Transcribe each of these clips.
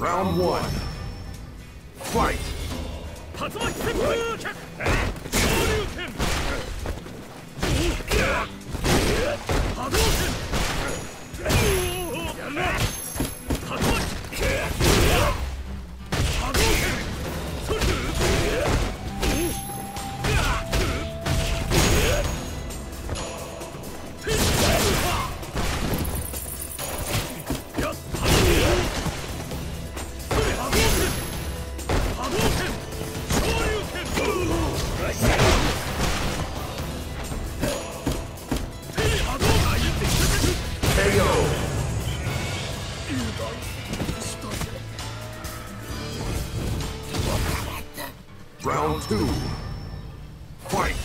Round one. Fight! Round two. Fight!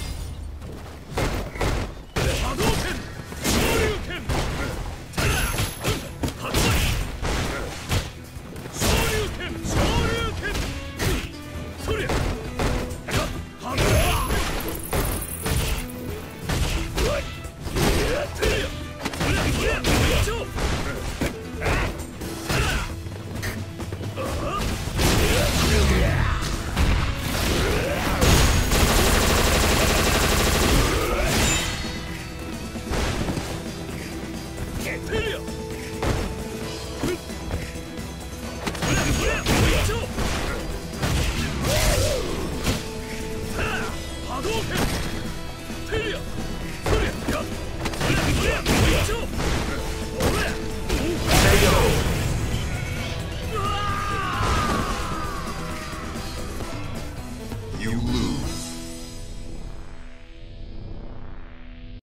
け定り